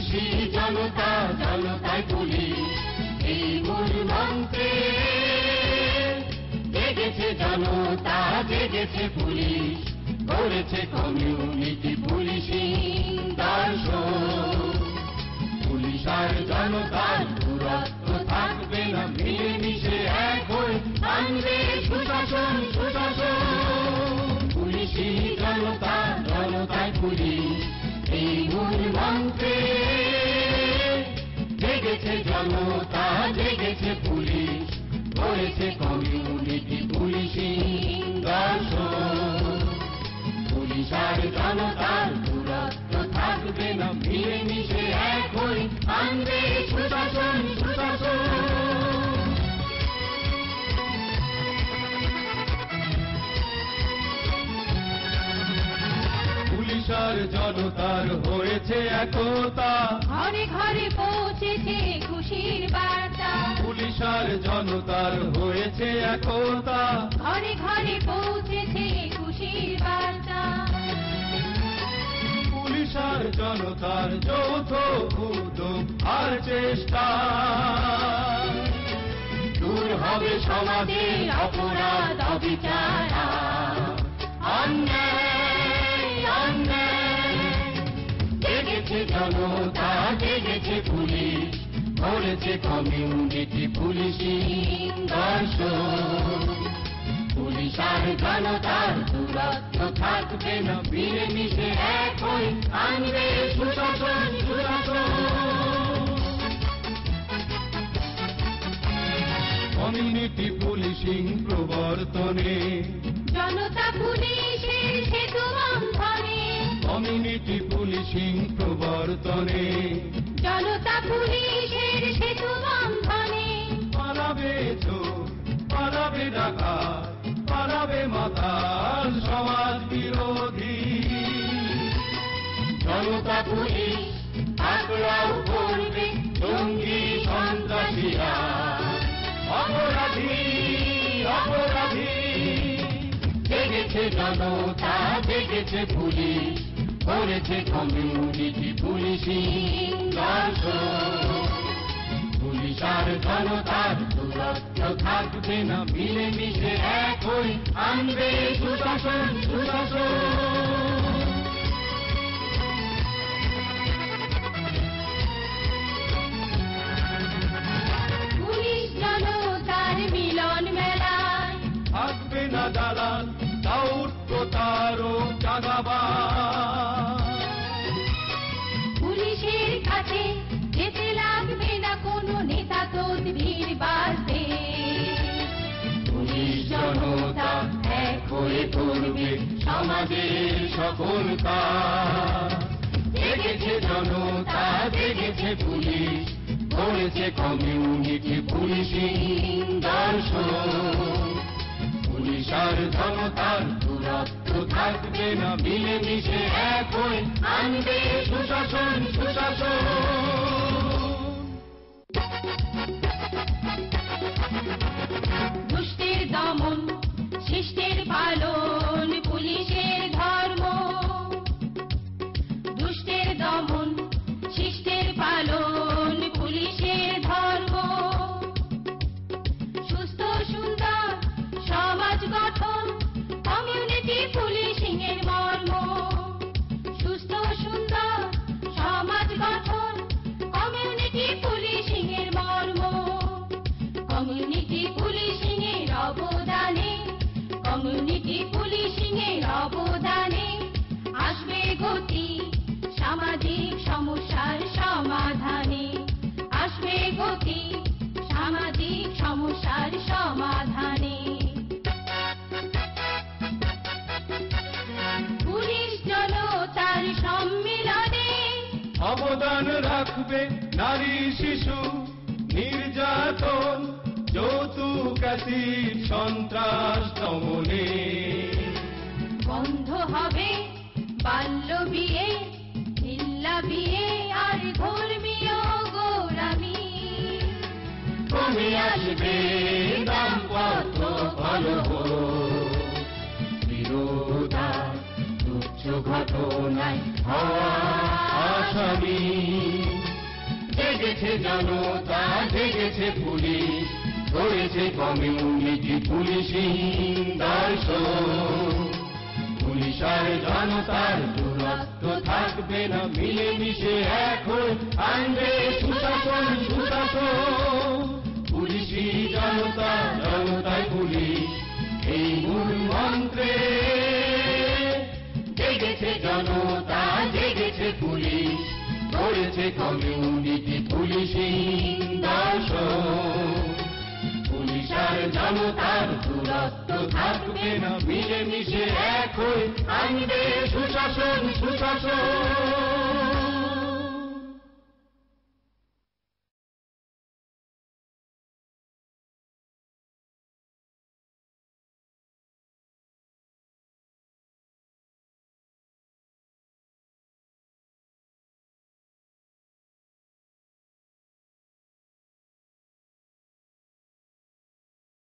জনতা জনতায় police. এই মূল মন্ত্রে জেগেছে জনতা, জেগেছে পুলিশ। করেছে কমিউনিটি পুলিশিং আর জনতার দূরত্ব থাকবে না, মিলেমিশে এক হয়ে সুশাসন সুশাসন। পুলিশি জনতা জনতায় পুলিশ। এই মূল মন্ত্রে জেগেছে জনতা জেগেছে পুলিশ কমিউনিটি পুলিশিং পুলিশ আর জনতার দূরত্ব থাকবে না, মিলেমিশে এক হয়ে আনবে সুশাসন সুশাসন। পুলিশ আর জনতার হয়েছে একতা ঘরে ঘরে পৌঁছেছে খুশির বার্তা। পুলিশ আর জনতার হয়েছে একতা। ঘরে ঘরে পৌঁছেছে খুশির বার্তা। পুলিশ আর জনতার যৌথ উদ্যোগ আর চেষ্টা। দূর হবে সমাজের অপরাধ অবিচার। অন্যায় অন্যায় জনতা। জেগেছে পুলিশ করেছে কমিউনিটি পুলিশিং দর্শন পুলিশ আর জনতার দূরত্ব থাকবে না হয়ে আনবে কমিউনিটি পুলিশিং প্রবর্তনে জনতা পুলিশের সেতু বন্ধনে কমিউনিটি পুলিশিং প্রবর্তনে। জনতা পুলিশের সেতু বন্ধনে। পালাবে চোর পালাবে ডাকাত পালাবে মাতাল সমাজ বিরোধী। জনতা পুলিশ পাকড়াও করবে জঙ্গি সন্ত্রাসীরা। অপরাধী অপরাধী। জেগেছে জনতা জেগেছে পুলিশ। করেছে কমিউনিটি পুলিশিং পুলিশ আর জনতার দূরত্ব থাকবে না মিলেমিশে হয়ে আনবে সুশাসন সুশাসন। দালাল দাউট প্রতারক চাঁদাবাজ। সমাজের সকল জেগেছে জনতা জেগেছে পুলিশ, করেছে কমিউনিটি পুলিশিং দর্শন। পুলিশ আর জনতার দূরত্ব থাকবে না, মিলেমিশে এক আনবে সুশাসন সুশাসন। দমন অবদান রাখবে নারী শিশু নির্যাতন যৌতুক অ্যাসিড সন্ত্রাস দমনে। বন্ধ হবে বাল্য বিয়ে হিল্লা বিয়ে আর ধর্মীয় গোড়ামি কমে আসবে দাম্পত্য কলহ? ঘটনায় হওয়া আসামি। জেগেছে জনতা, জেগেছে পুলিশ, ধরেছে কমিউনিটি পুলিশিং দর্শন পুলিশ আর জনতার দূরত্ব থাকবে না, মিলেমিশে হয়ে আনবে সুশাসন সুশাসন। পুলিশই জনতা, জনতাই পুলিশ, এই মূল মন্ত্রে জেগেছে জনতা, জেগেছে পুলিশ করেছে কমিউনিটি পুলিশিং পুলিশ আর জনতার দূরত্ব থাকবে না, মিলেমিশে এক হয়ে আনবে সুশাসন সুশাসন।